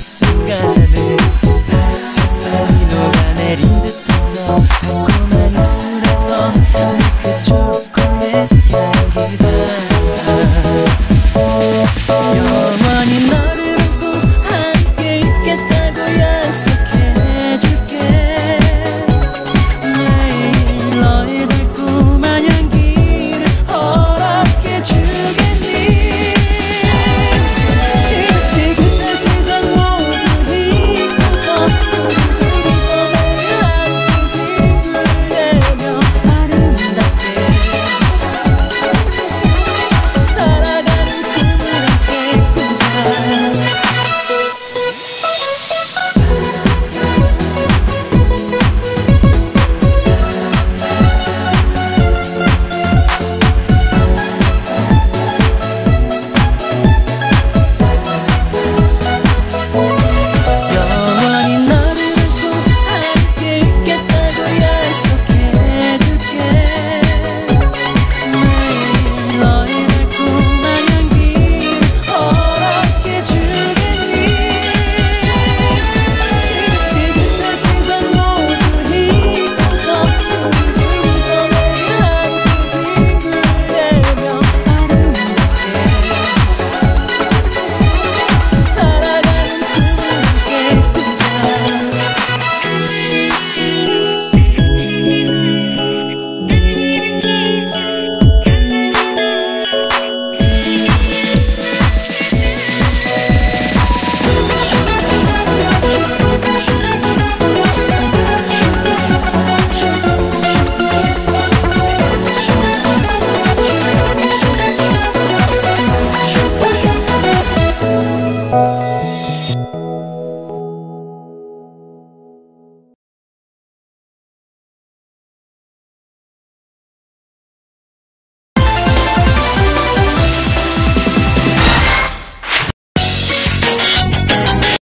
see.